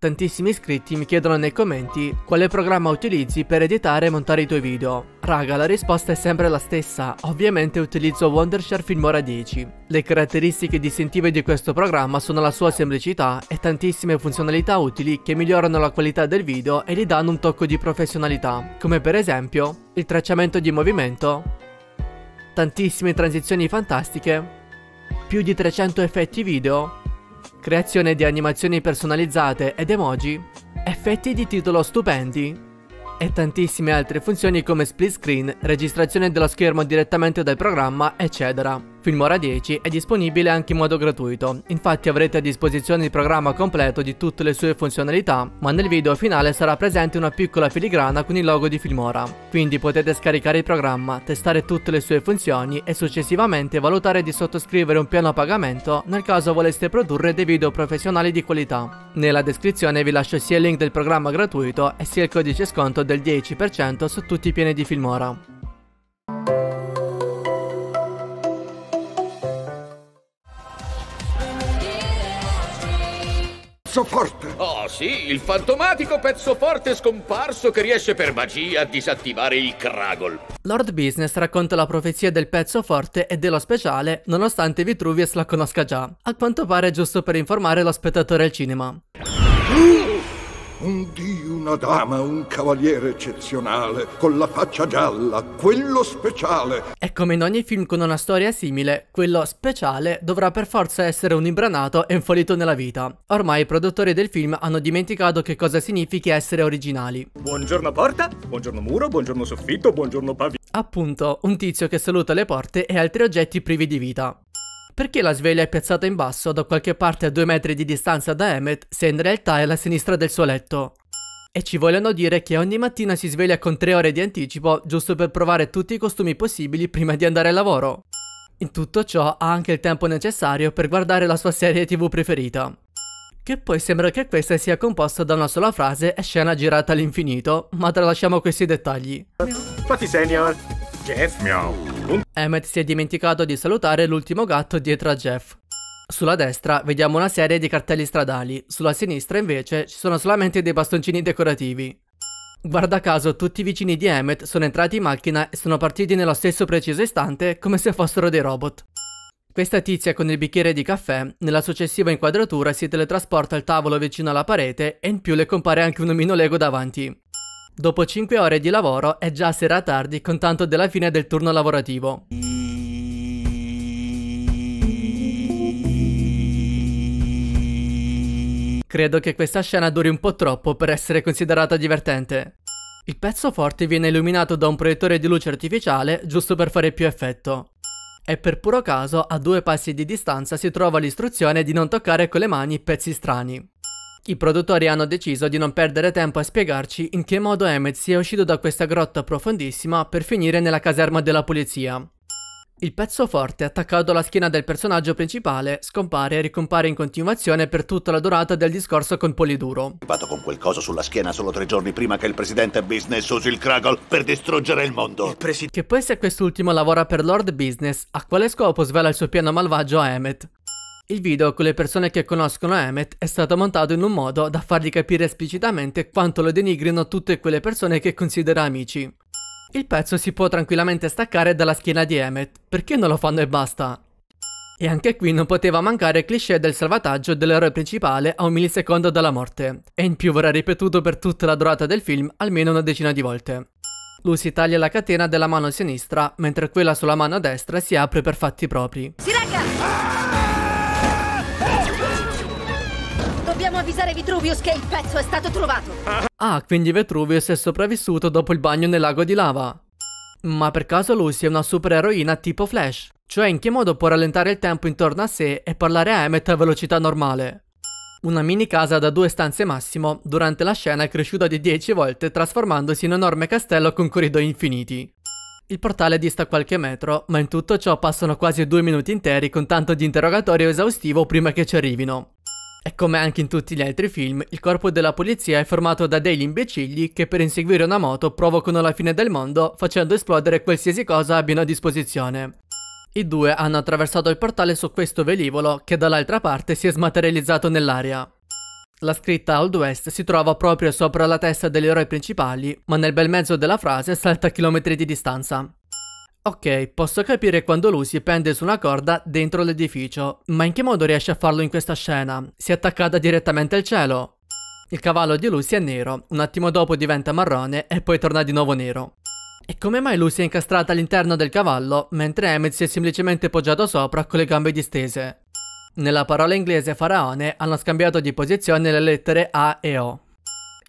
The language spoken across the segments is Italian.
Tantissimi iscritti mi chiedono nei commenti quale programma utilizzi per editare e montare i tuoi video. Raga, la risposta è sempre la stessa, ovviamente utilizzo Wondershare Filmora 10. Le caratteristiche distintive di questo programma sono la sua semplicità e tantissime funzionalità utili che migliorano la qualità del video e gli danno un tocco di professionalità, come per esempio il tracciamento di movimento, tantissime transizioni fantastiche, più di 300 effetti video, creazione di animazioni personalizzate ed emoji, effetti di titolo stupendi e tantissime altre funzioni come split screen, registrazione dello schermo direttamente dal programma, eccetera. Filmora 10 è disponibile anche in modo gratuito, infatti avrete a disposizione il programma completo di tutte le sue funzionalità, ma nel video finale sarà presente una piccola filigrana con il logo di Filmora. Quindi potete scaricare il programma, testare tutte le sue funzioni e successivamente valutare di sottoscrivere un piano a pagamento nel caso voleste produrre dei video professionali di qualità. Nella descrizione vi lascio sia il link del programma gratuito e sia il codice sconto del 10% su tutti i piani di Filmora. Pezzo forte. Oh sì, il fantomatico pezzo forte scomparso che riesce per magia a disattivare il Kragol. Lord Business racconta la profezia del pezzo forte e dello speciale nonostante Vitruvius la conosca già. A quanto pare giusto per informare lo spettatore al cinema. Un dio, una dama, un cavaliere eccezionale, con la faccia gialla, quello speciale. E come in ogni film con una storia simile, quello speciale dovrà per forza essere un imbranato e un folito nella vita. Ormai i produttori del film hanno dimenticato che cosa significhi essere originali. Buongiorno porta, buongiorno muro, buongiorno soffitto, buongiorno pavimento. Appunto, un tizio che saluta le porte e altri oggetti privi di vita. Perché la sveglia è piazzata in basso da qualche parte a due metri di distanza da Emmet se in realtà è alla sinistra del suo letto? E ci vogliono dire che ogni mattina si sveglia con tre ore di anticipo giusto per provare tutti i costumi possibili prima di andare al lavoro. In tutto ciò ha anche il tempo necessario per guardare la sua serie tv preferita. Che poi sembra che questa sia composta da una sola frase e scena girata all'infinito, ma tralasciamo questi dettagli. Fatti senior. Jeff, miau. Emmet si è dimenticato di salutare l'ultimo gatto dietro a Jeff. Sulla destra vediamo una serie di cartelli stradali, sulla sinistra invece ci sono solamente dei bastoncini decorativi. Guarda caso tutti i vicini di Emmet sono entrati in macchina e sono partiti nello stesso preciso istante come se fossero dei robot. Questa tizia con il bicchiere di caffè, nella successiva inquadratura si teletrasporta al tavolo vicino alla parete e in più le compare anche un omino Lego davanti. Dopo 5 ore di lavoro è già sera tardi con tanto della fine del turno lavorativo. Credo che questa scena duri un po' troppo per essere considerata divertente. Il pezzo forte viene illuminato da un proiettore di luce artificiale giusto per fare più effetto. E per puro caso, a due passi di distanza si trova l'istruzione di non toccare con le mani pezzi strani. I produttori hanno deciso di non perdere tempo a spiegarci in che modo Emmet sia uscito da questa grotta profondissima per finire nella caserma della polizia. Il pezzo forte attaccato alla schiena del personaggio principale scompare e ricompare in continuazione per tutta la durata del discorso con Poliduro. Vado con quel coso sulla schiena solo tre giorni prima che il presidente business usi il Kraggle per distruggere il mondo. Il che poi se quest'ultimo lavora per Lord Business, a quale scopo svela il suo piano malvagio a Emmet? Il video con le persone che conoscono Emmet è stato montato in un modo da fargli capire esplicitamente quanto lo denigrino tutte quelle persone che considera amici. Il pezzo si può tranquillamente staccare dalla schiena di Emmet, perché non lo fanno e basta? E anche qui non poteva mancare il cliché del salvataggio dell'eroe principale a un millisecondo dalla morte, e in più verrà ripetuto per tutta la durata del film almeno una decina di volte. Lui si taglia la catena della mano sinistra, mentre quella sulla mano destra si apre per fatti propri. Si regga! Avvisare Vitruvius che il pezzo è stato trovato. Ah, quindi Vitruvius è sopravvissuto dopo il bagno nel lago di lava. Ma per caso Lucy è una supereroina tipo Flash? Cioè in che modo può rallentare il tempo intorno a sé e parlare a Emmet a velocità normale? Una mini casa da due stanze massimo, durante la scena è cresciuta di 10 volte trasformandosi in un enorme castello con corridoi infiniti. Il portale dista qualche metro, ma in tutto ciò passano quasi due minuti interi con tanto di interrogatorio esaustivo prima che ci arrivino. E come anche in tutti gli altri film, il corpo della polizia è formato da degli imbecilli che per inseguire una moto provocano la fine del mondo facendo esplodere qualsiasi cosa abbiano a disposizione. I due hanno attraversato il portale su questo velivolo che dall'altra parte si è smaterializzato nell'aria. La scritta Old West si trova proprio sopra la testa degli eroi principali, ma nel bel mezzo della frase salta chilometri di distanza. Ok, posso capire quando Lucy pende su una corda dentro l'edificio, ma in che modo riesce a farlo in questa scena? Si è attaccata direttamente al cielo? Il cavallo di Lucy è nero, un attimo dopo diventa marrone e poi torna di nuovo nero. E come mai Lucy è incastrata all'interno del cavallo, mentre Emmett si è semplicemente poggiato sopra con le gambe distese? Nella parola inglese faraone hanno scambiato di posizione le lettere A e O.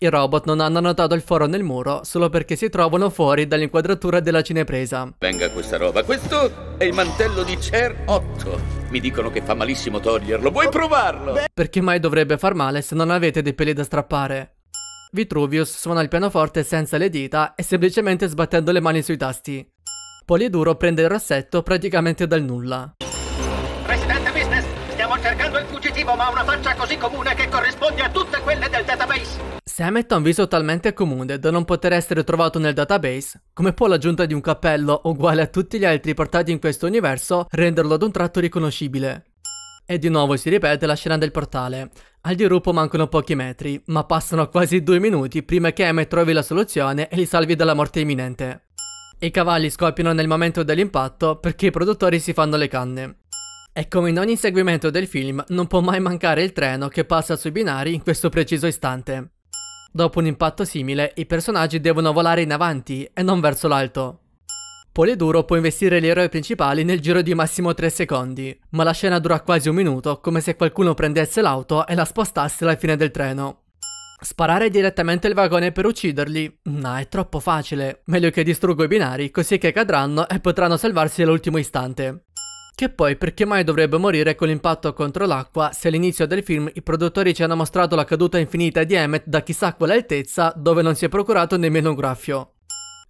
I robot non hanno notato il foro nel muro solo perché si trovano fuori dall'inquadratura della cinepresa. Venga questa roba. Questo è il mantello di Cher 8. Mi dicono che fa malissimo toglierlo. Vuoi provarlo? Perché mai dovrebbe far male se non avete dei peli da strappare? Vitruvius suona il pianoforte senza le dita e semplicemente sbattendo le mani sui tasti. Poliduro prende il rossetto praticamente dal nulla. Fuggitivo, ma ha una faccia così comune che corrisponde a tutte quelle del database. Se Emmet ha un viso talmente comune da non poter essere trovato nel database, come può l'aggiunta di un cappello uguale a tutti gli altri portati in questo universo renderlo ad un tratto riconoscibile? E di nuovo si ripete la scena del portale. Al dirupo mancano pochi metri, ma passano quasi due minuti prima che Emmet trovi la soluzione e li salvi dalla morte imminente. I cavalli scoppiano nel momento dell'impatto perché i produttori si fanno le canne. E come in ogni inseguimento del film, non può mai mancare il treno che passa sui binari in questo preciso istante. Dopo un impatto simile, i personaggi devono volare in avanti e non verso l'alto. Poliduro può investire gli eroi principali nel giro di massimo 3 secondi, ma la scena dura quasi un minuto, come se qualcuno prendesse l'auto e la spostasse alla fine del treno. Sparare direttamente il vagone per ucciderli? No, è troppo facile. Meglio che distruggo i binari, così che cadranno e potranno salvarsi all'ultimo istante. Che poi perché mai dovrebbe morire con l'impatto contro l'acqua se all'inizio del film i produttori ci hanno mostrato la caduta infinita di Emmet da chissà quale altezza dove non si è procurato nemmeno un graffio.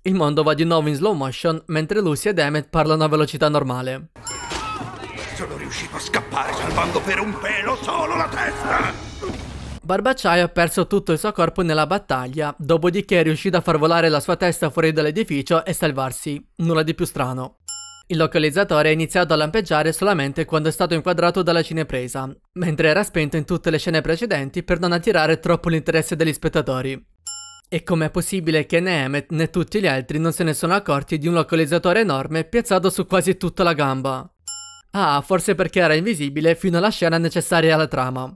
Il mondo va di nuovo in slow motion mentre Lucy ed Emmet parlano a velocità normale. Sono riuscito a scappare salvando per un pelo solo la testa! Barbacciaio ha perso tutto il suo corpo nella battaglia, dopodiché è riuscito a far volare la sua testa fuori dall'edificio e salvarsi. Nulla di più strano. Il localizzatore ha iniziato a lampeggiare solamente quando è stato inquadrato dalla cinepresa, mentre era spento in tutte le scene precedenti per non attirare troppo l'interesse degli spettatori. E com'è possibile che né Emmet né tutti gli altri non se ne sono accorti di un localizzatore enorme piazzato su quasi tutta la gamba? Ah, forse perché era invisibile fino alla scena necessaria alla trama.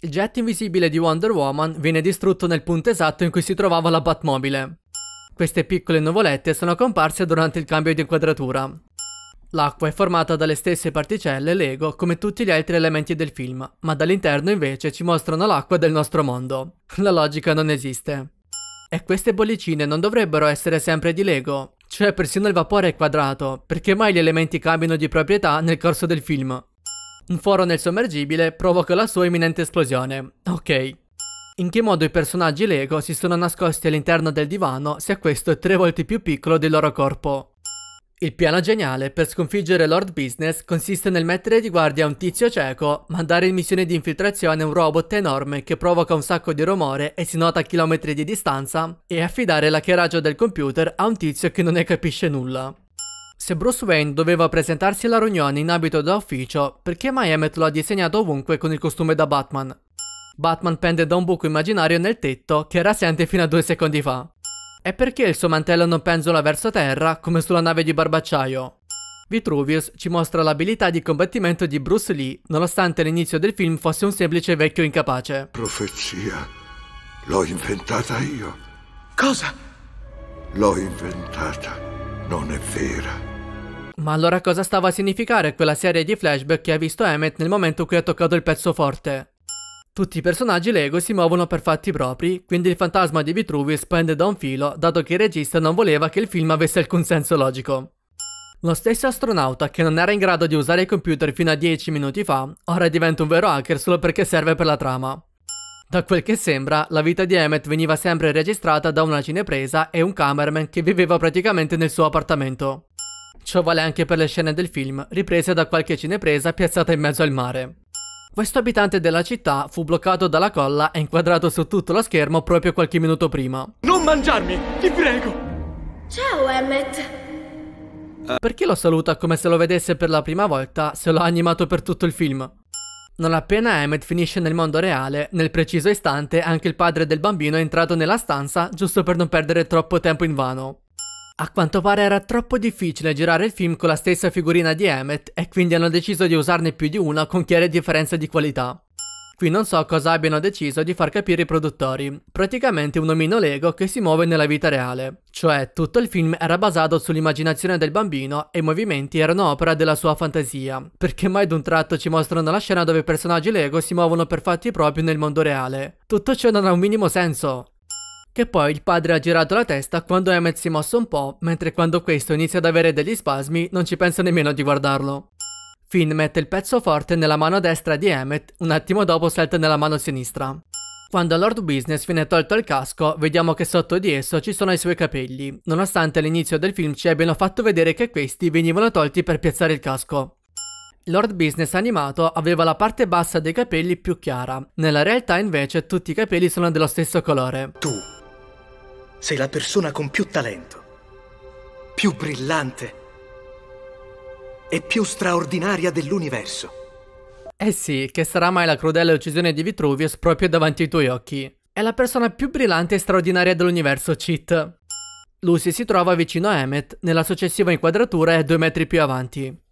Il jet invisibile di Wonder Woman viene distrutto nel punto esatto in cui si trovava la Batmobile. Queste piccole nuvolette sono comparse durante il cambio di inquadratura. L'acqua è formata dalle stesse particelle Lego come tutti gli altri elementi del film, ma dall'interno invece ci mostrano l'acqua del nostro mondo. La logica non esiste. E queste bollicine non dovrebbero essere sempre di Lego, cioè persino il vapore è quadrato, perché mai gli elementi cambiano di proprietà nel corso del film? Un foro nel sommergibile provoca la sua imminente esplosione. Ok. In che modo i personaggi Lego si sono nascosti all'interno del divano se questo è tre volte più piccolo del loro corpo? Il piano geniale per sconfiggere Lord Business consiste nel mettere di guardia un tizio cieco, mandare in missione di infiltrazione un robot enorme che provoca un sacco di rumore e si nota a chilometri di distanza, e affidare l'hackeraggio del computer a un tizio che non ne capisce nulla. Se Bruce Wayne doveva presentarsi alla riunione in abito da ufficio, perché mai Emmett lo ha disegnato ovunque con il costume da Batman? Batman pende da un buco immaginario nel tetto che era assente fino a due secondi fa. E perché il suo mantello non penzola verso terra come sulla nave di Barbacciaio? Vitruvius ci mostra l'abilità di combattimento di Bruce Lee, nonostante l'inizio del film fosse un semplice vecchio incapace. Profezia. L'ho inventata io. Cosa? L'ho inventata. Non è vera. Ma allora cosa stava a significare quella serie di flashback che ha visto Emmett nel momento in cui ha toccato il pezzo forte? Tutti i personaggi Lego si muovono per fatti propri, quindi il fantasma di Vitruvius pende da un filo, dato che il regista non voleva che il film avesse alcun senso logico. Lo stesso astronauta che non era in grado di usare il computer fino a 10 minuti fa, ora diventa un vero hacker solo perché serve per la trama. Da quel che sembra, la vita di Emmett veniva sempre registrata da una cinepresa e un cameraman che viveva praticamente nel suo appartamento. Ciò vale anche per le scene del film, riprese da qualche cinepresa piazzata in mezzo al mare. Questo abitante della città fu bloccato dalla colla e inquadrato su tutto lo schermo proprio qualche minuto prima. Non mangiarmi, ti prego! Ciao, Emmet. Perché lo saluta come se lo vedesse per la prima volta se l'ha animato per tutto il film? Non appena Emmett finisce nel mondo reale, nel preciso istante anche il padre del bambino è entrato nella stanza giusto per non perdere troppo tempo in vano. A quanto pare era troppo difficile girare il film con la stessa figurina di Emmett e quindi hanno deciso di usarne più di una con chiare differenze di qualità. Qui non so cosa abbiano deciso di far capire i produttori. Praticamente un omino Lego che si muove nella vita reale. Cioè, tutto il film era basato sull'immaginazione del bambino e i movimenti erano opera della sua fantasia. Perché mai d'un tratto ci mostrano la scena dove i personaggi Lego si muovono per fatti propri nel mondo reale. Tutto ciò non ha un minimo senso. Che poi il padre ha girato la testa quando Emmett si mosse un po', mentre quando questo inizia ad avere degli spasmi non ci pensa nemmeno di guardarlo. Finn mette il pezzo forte nella mano destra di Emmet, un attimo dopo salta nella mano sinistra. Quando Lord Business viene tolto il casco, vediamo che sotto di esso ci sono i suoi capelli, nonostante all'inizio del film ci abbiano fatto vedere che questi venivano tolti per piazzare il casco. Lord Business animato aveva la parte bassa dei capelli più chiara, nella realtà invece tutti i capelli sono dello stesso colore. Tu sei la persona con più talento, più brillante e più straordinaria dell'universo. Eh sì, che sarà mai la crudele uccisione di Vitruvius proprio davanti ai tuoi occhi. È la persona più brillante e straordinaria dell'universo, Cheat. Lucy si trova vicino a Emmet, nella successiva inquadratura è due metri più avanti.